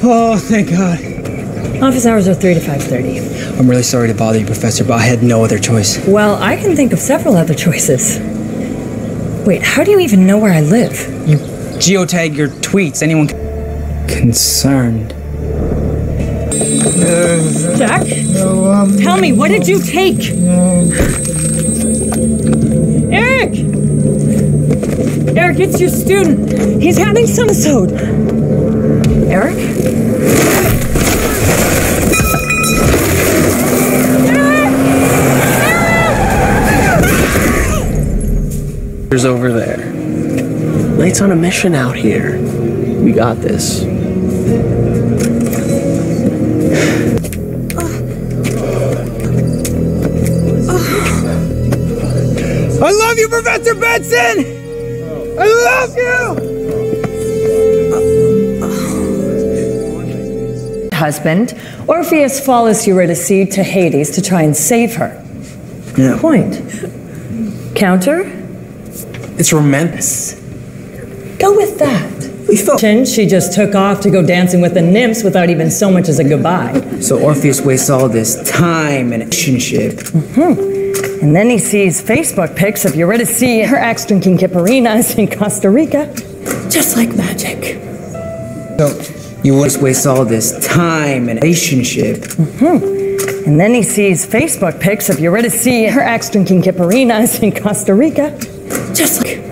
Oh, thank God. Office hours are 3 to 5.30. I'm really sorry to bother you, Professor, but I had no other choice. Well, I can think of several other choices. Wait, how do you even know where I live? You geotag your tweets. Anyone concerned. Jack? Tell me, what did you take? Eric! Eric, it's your student. He's having some sode. Eric? There's over there. Late's on a mission out here. We got this. I love you, Professor Benson! I love you! Husband, Orpheus follows Eurydice to Hades to try and save her. Yeah. Point. Counter? It's romantic. Go with that. We felt. She just took off to go dancing with the nymphs without even so much as a goodbye. So Orpheus wastes all this time and relationship. Mm-hmm. And then he sees Facebook pics of Eurydice and her ex drinking caipirinhas in Costa Rica. Just like magic. So you just waste all this time and relationship. Mm-hmm. And then he sees Facebook pics of Eurydice and her ex drinking caipirinhas in Costa Rica. Just like